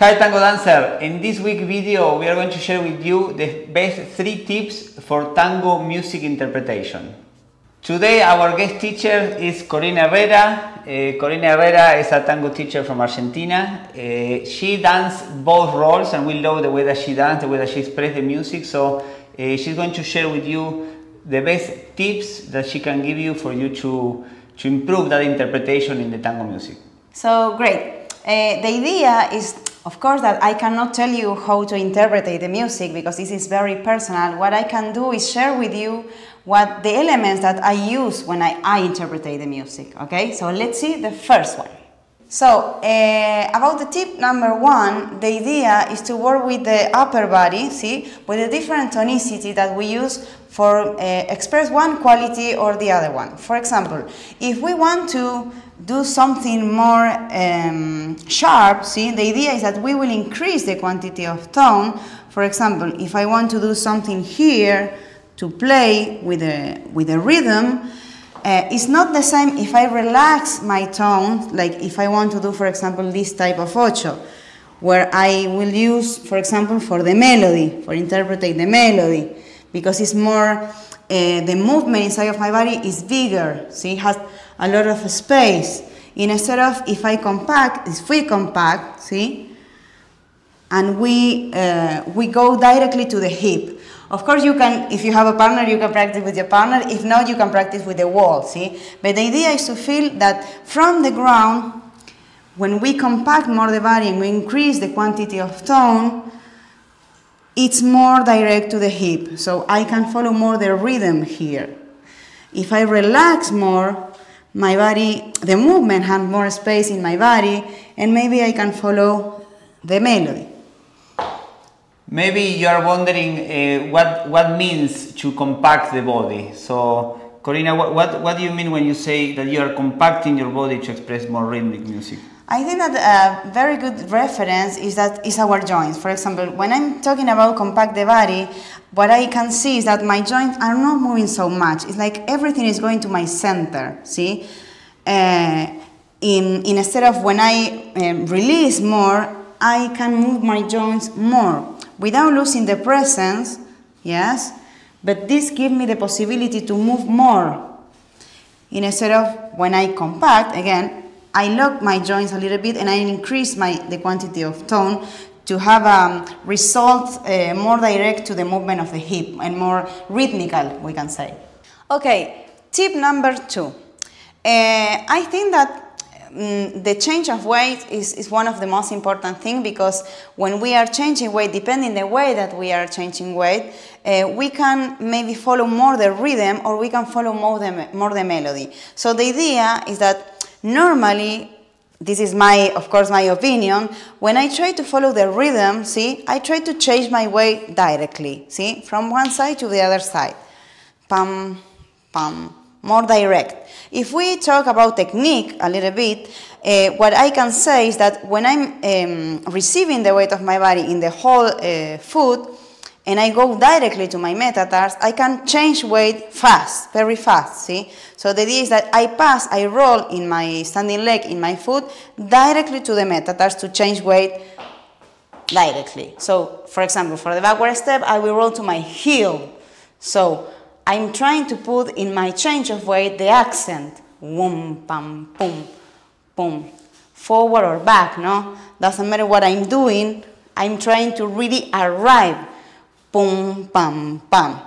Hi Tango Dancer! In this week video we are going to share with you the best 3 tips for tango music interpretation. Today our guest teacher is Corina Herrera. Uh, Corina Herrera is a tango teacher from Argentina. Uh, she dances both roles and we love the way that she dances, the way that she expresses the music. So uh, she's going to share with you the best tips that she can give you for you to, to improve that interpretation in the tango music. So great. Uh, the idea is of course that I cannot tell you how to interpret the music because this is very personal. What I can do is share with you what the elements that I use when I, I interpret the music. Okay, so let's see the first one. So, uh, about the tip number one, the idea is to work with the upper body, see, with a different tonicity that we use for uh, express one quality or the other one. For example, if we want to do something more um, sharp, see, the idea is that we will increase the quantity of tone. For example, if I want to do something here to play with a, with a rhythm, uh, it's not the same if I relax my tone, like if I want to do, for example, this type of ocho, where I will use, for example, for the melody, for interpreting the melody, because it's more, uh, the movement inside of my body is bigger, see, it has a lot of space. Instead of if I compact, if we compact, see, and we, uh, we go directly to the hip. Of course, you can, if you have a partner, you can practice with your partner. If not, you can practice with the wall, see? But the idea is to feel that from the ground, when we compact more the body and we increase the quantity of tone, it's more direct to the hip. So I can follow more the rhythm here. If I relax more, my body, the movement has more space in my body, and maybe I can follow the melody. Maybe you are wondering uh, what, what means to compact the body. So, Corina, what, what, what do you mean when you say that you are compacting your body to express more rhythmic music? I think that a very good reference is that is our joints. For example, when I'm talking about compact the body, what I can see is that my joints are not moving so much. It's like everything is going to my center, see? Uh, in, in, instead of when I um, release more, I can move my joints more without losing the presence, yes? But this gives me the possibility to move more. Instead of when I compact, again, I lock my joints a little bit and I increase my, the quantity of tone to have a um, result uh, more direct to the movement of the hip and more rhythmical, we can say. Okay, tip number two. Uh, I think that um, the change of weight is, is one of the most important things because when we are changing weight, depending the way that we are changing weight, uh, we can maybe follow more the rhythm or we can follow more the, more the melody. So the idea is that Normally, this is my, of course, my opinion, when I try to follow the rhythm, see, I try to change my way directly, see, from one side to the other side. Pam, pam, more direct. If we talk about technique a little bit, uh, what I can say is that when I'm um, receiving the weight of my body in the whole uh, foot, and I go directly to my metatars, I can change weight fast, very fast, see? So the idea is that I pass, I roll in my standing leg, in my foot, directly to the metatars to change weight directly. So, for example, for the backward step, I will roll to my heel. So, I'm trying to put in my change of weight the accent. Boom, pam, boom, boom. Forward or back, no? Doesn't matter what I'm doing, I'm trying to really arrive pum, pam, pam.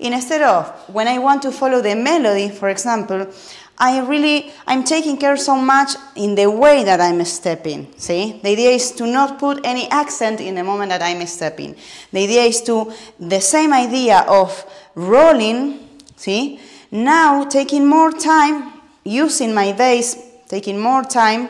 Instead of, when I want to follow the melody, for example, I really, I'm taking care so much in the way that I'm stepping, see? The idea is to not put any accent in the moment that I'm stepping. The idea is to, the same idea of rolling, see? Now taking more time, using my base, taking more time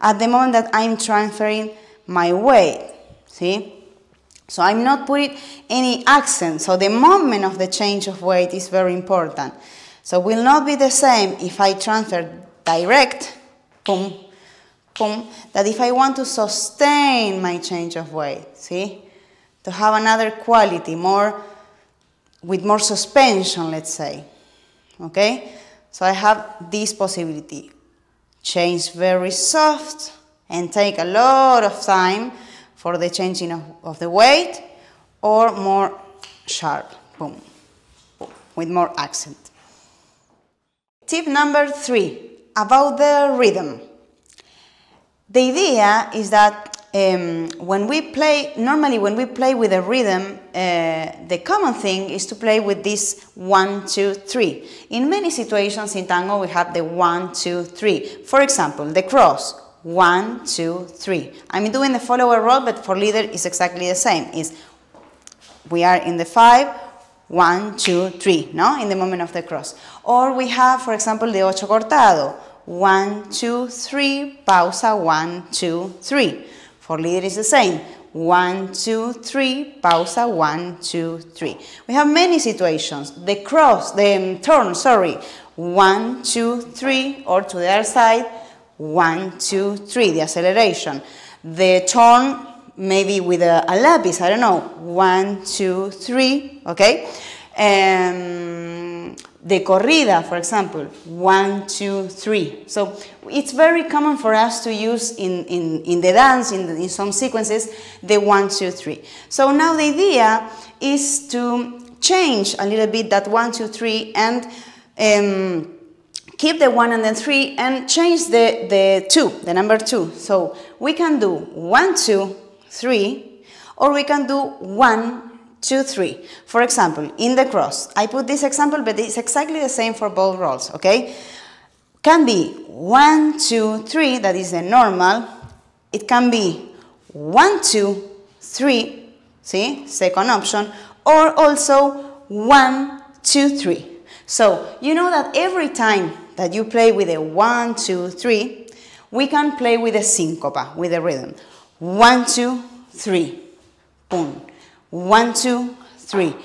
at the moment that I'm transferring my weight, see? So I'm not putting any accent. So the moment of the change of weight is very important. So will not be the same if I transfer direct, boom, boom, that if I want to sustain my change of weight, see? To have another quality, more, with more suspension, let's say. Okay? So I have this possibility. Change very soft and take a lot of time for the changing of, of the weight or more sharp, boom, with more accent. Tip number three, about the rhythm. The idea is that um, when we play, normally when we play with a rhythm, uh, the common thing is to play with this one, two, three. In many situations in tango, we have the one, two, three. For example, the cross, one, two, three. I'm doing the follower role, but for leader it's exactly the same. Is we are in the five, one, two, three, no? In the moment of the cross. Or we have, for example, the ocho cortado. One, two, three, pausa, one, two, three. For leader is the same. One, two, three, pausa, one, two, three. We have many situations. The cross, the um, turn, sorry. One, two, three, or to the other side. One, two, three, the acceleration. The turn, maybe with a, a lápiz, I don't know. One, two, three, okay? Um, the corrida, for example, one, two, three. So it's very common for us to use in, in, in the dance, in, in some sequences, the one, two, three. So now the idea is to change a little bit that one, two, three, and um, keep the one and the three, and change the, the two, the number two. So we can do one, two, three, or we can do one, two, three. For example, in the cross, I put this example, but it's exactly the same for both roles, okay? Can be one, two, three, that is the normal. It can be one, two, three, see, second option, or also one, two, three. So you know that every time that you play with a one, two, three, we can play with a syncopa, with a rhythm. One, two, three, boom. One, two, three.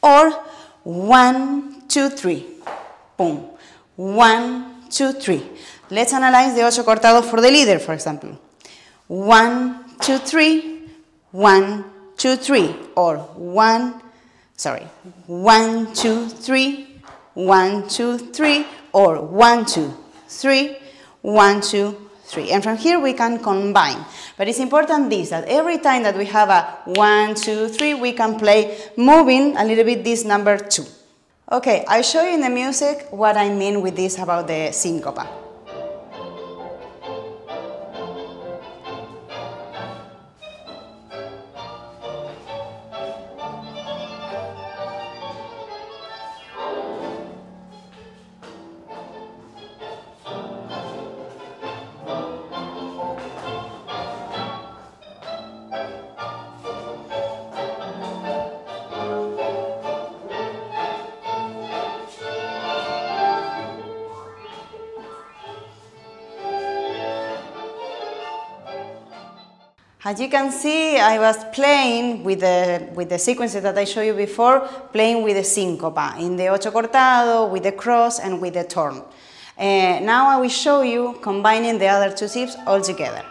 Or one, two, three. Boom. One, two, three. Let's analyze the ocho cortado for the leader, for example. One, two, three. One, two, three. Or one, sorry. One, two, three. One, two, three. Or one, two, three. One, two, three. And from here we can combine. But it's important this, that every time that we have a one, two, three, we can play moving a little bit this number two. Okay, I'll show you in the music what I mean with this about the syncopa. As you can see, I was playing with the, with the sequences that I showed you before, playing with the syncopa, in the ocho cortado, with the cross, and with the turn. Uh, now I will show you combining the other two tips all together.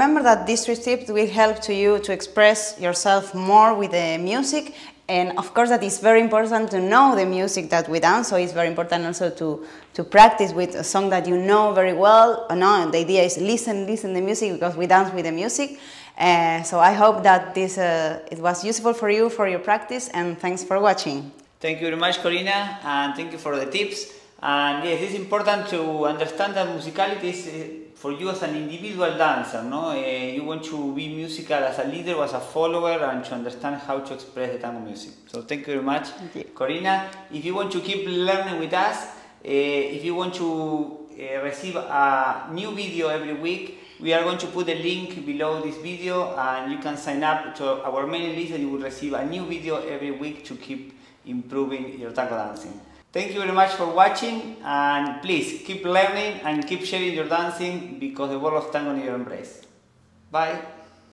Remember that these three tips will help to you to express yourself more with the music. And of course that it's very important to know the music that we dance. So it's very important also to to practice with a song that you know very well. No the idea is listen listen the music because we dance with the music. Uh, so i hope that this uh, it was useful for you for your practice. And thanks for watching. Thank you very much corina. And thank you for the tips And yes, it's important to understand that musicality is uh, for you as an individual dancer, no? Uh, you want to be musical as a leader or as a follower and to understand how to express the tango music. So thank you very much, you. Corina. If you want to keep learning with us, uh, if you want to receive a new video every week, we are going to put a link below this video and you can sign up to our mailing list and you will receive a new video every week to keep improving your tango dancing. Thank you very much for watching and please keep learning and keep sharing your dancing because the world of tango your embrace. Bye.